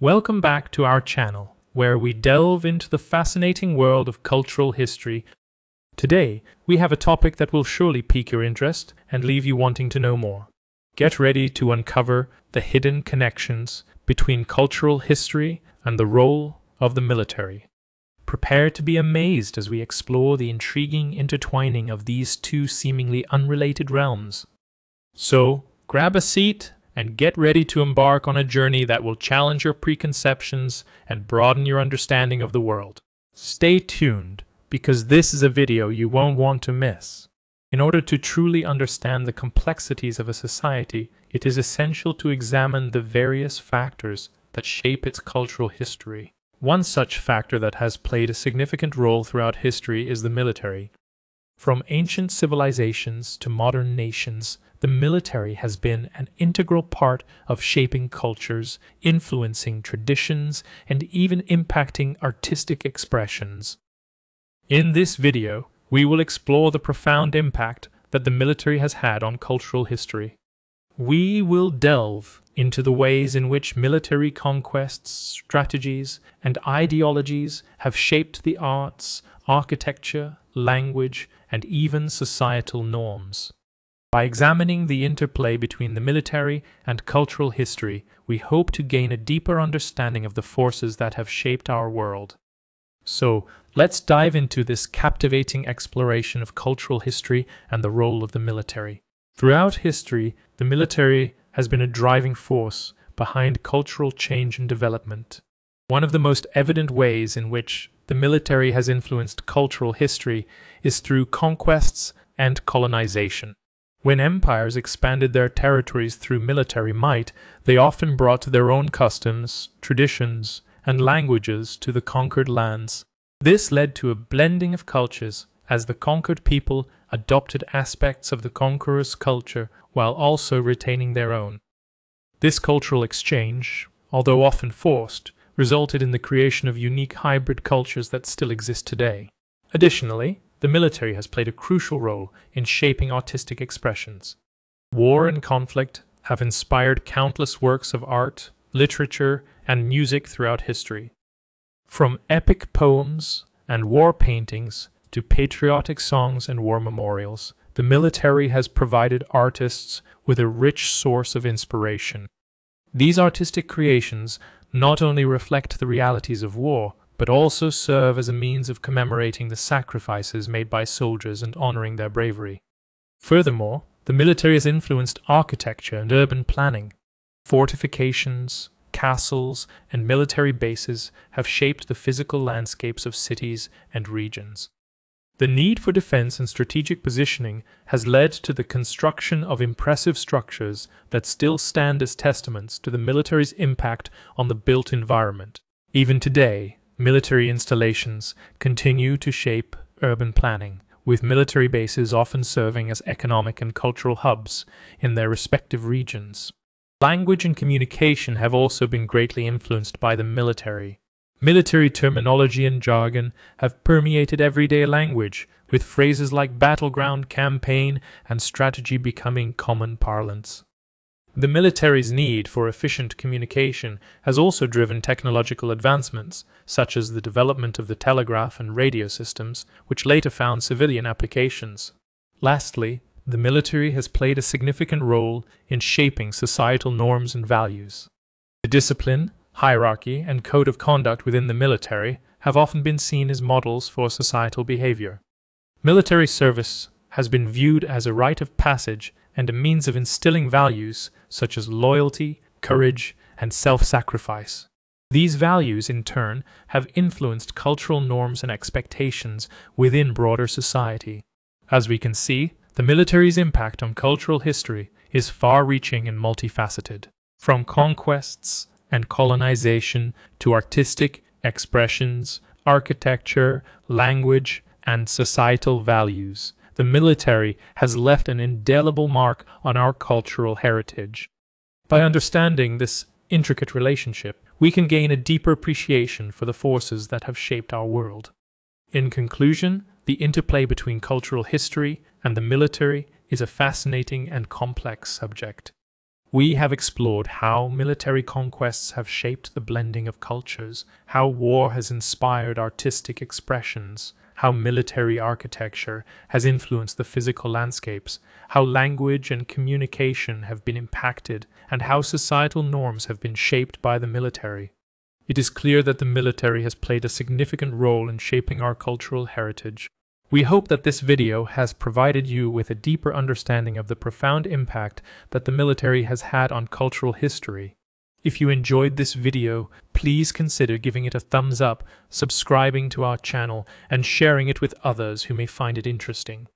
Welcome back to our channel, where we delve into the fascinating world of cultural history. Today, we have a topic that will surely pique your interest and leave you wanting to know more. Get ready to uncover the hidden connections between cultural history and the role of the military. Prepare to be amazed as we explore the intriguing intertwining of these two seemingly unrelated realms. So, grab a seat and get ready to embark on a journey that will challenge your preconceptions and broaden your understanding of the world. Stay tuned, because this is a video you won't want to miss. In order to truly understand the complexities of a society, it is essential to examine the various factors that shape its cultural history. One such factor that has played a significant role throughout history is the military. From ancient civilizations to modern nations, the military has been an integral part of shaping cultures, influencing traditions, and even impacting artistic expressions. In this video, we will explore the profound impact that the military has had on cultural history. We will delve into the ways in which military conquests, strategies, and ideologies have shaped the arts, architecture, language, and even societal norms. By examining the interplay between the military and cultural history, we hope to gain a deeper understanding of the forces that have shaped our world. So, let's dive into this captivating exploration of cultural history and the role of the military. Throughout history, the military has been a driving force behind cultural change and development. One of the most evident ways in which the military has influenced cultural history is through conquests and colonization. When empires expanded their territories through military might, they often brought their own customs, traditions, and languages to the conquered lands. This led to a blending of cultures as the conquered people adopted aspects of the conqueror's culture while also retaining their own. This cultural exchange, although often forced, resulted in the creation of unique hybrid cultures that still exist today. Additionally, the military has played a crucial role in shaping artistic expressions. War and conflict have inspired countless works of art, literature, and music throughout history. From epic poems and war paintings to patriotic songs and war memorials, the military has provided artists with a rich source of inspiration. These artistic creations not only reflect the realities of war, but also serve as a means of commemorating the sacrifices made by soldiers and honoring their bravery. Furthermore, the military has influenced architecture and urban planning. Fortifications, castles, and military bases have shaped the physical landscapes of cities and regions. The need for defense and strategic positioning has led to the construction of impressive structures that still stand as testaments to the military's impact on the built environment. Even today, military installations continue to shape urban planning, with military bases often serving as economic and cultural hubs in their respective regions. Language and communication have also been greatly influenced by the military. Military terminology and jargon have permeated everyday language, with phrases like battleground, campaign, and strategy becoming common parlance. The military's need for efficient communication has also driven technological advancements, such as the development of the telegraph and radio systems, which later found civilian applications. Lastly, the military has played a significant role in shaping societal norms and values. The discipline, hierarchy, and code of conduct within the military have often been seen as models for societal behavior. Military service has been viewed as a rite of passage and a means of instilling values such as loyalty, courage, and self sacrifice. These values, in turn, have influenced cultural norms and expectations within broader society. As we can see, the military's impact on cultural history is far reaching and multifaceted. From conquests and colonization to artistic expressions, architecture, language, and societal values, the military has left an indelible mark on our cultural heritage. By understanding this intricate relationship, we can gain a deeper appreciation for the forces that have shaped our world. In conclusion, the interplay between cultural history and the military is a fascinating and complex subject. We have explored how military conquests have shaped the blending of cultures, how war has inspired artistic expressions, how military architecture has influenced the physical landscapes, how language and communication have been impacted, and how societal norms have been shaped by the military. It is clear that the military has played a significant role in shaping our cultural heritage. We hope that this video has provided you with a deeper understanding of the profound impact that the military has had on cultural history. If you enjoyed this video, please consider giving it a thumbs up, subscribing to our channel, and sharing it with others who may find it interesting.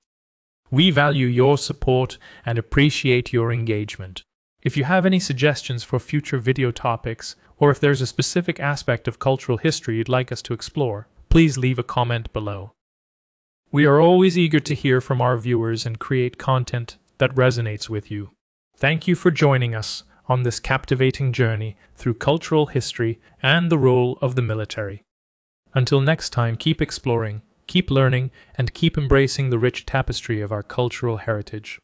We value your support and appreciate your engagement. If you have any suggestions for future video topics, or if there's a specific aspect of cultural history you'd like us to explore, please leave a comment below. We are always eager to hear from our viewers and create content that resonates with you. Thank you for joining us on this captivating journey through cultural history and the role of the military. Until next time, keep exploring, keep learning, and keep embracing the rich tapestry of our cultural heritage.